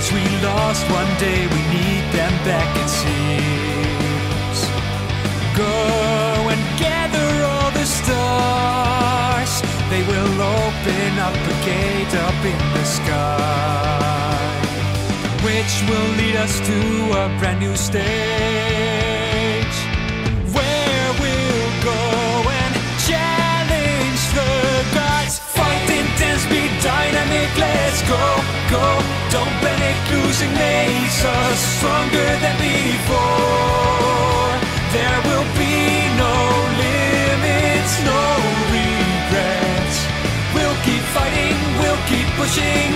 Those we lost one day, we need them back, it seems. Go and gather all the stars. They will open up a gate up in the sky, which will lead us to a brand new stage. Stronger than before. There will be no limits, no regrets. We'll keep fighting, we'll keep pushing